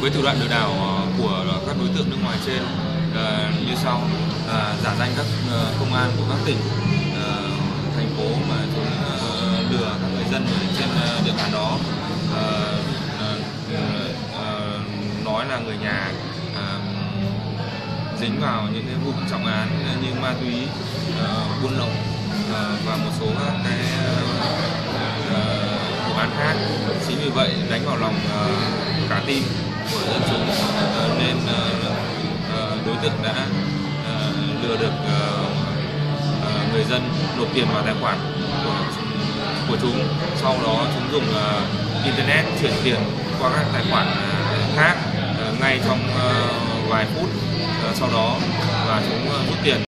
với thủ đoạn lừa đảo ờ, của các đối tượng nước ngoài trên ờ, như sau. Ờ, giả danh các công an của các tỉnh thành phố mà chúng lừa các người dân trên địa bàn đó. Nói là người nhà dính vào những cái vụ trọng án như ma túy buôn lậu và một số các cái vụ án khác. Chính vì vậy, đánh vào lòng cả tim của dân chúng ờ, nên ờ, ờ, đối tượng đã lừa được người dân nộp tiền vào tài khoản của của chúng. Sau đó chúng dùng internet chuyển tiền qua các tài khoản khác ngay trong vài phút. Sau đó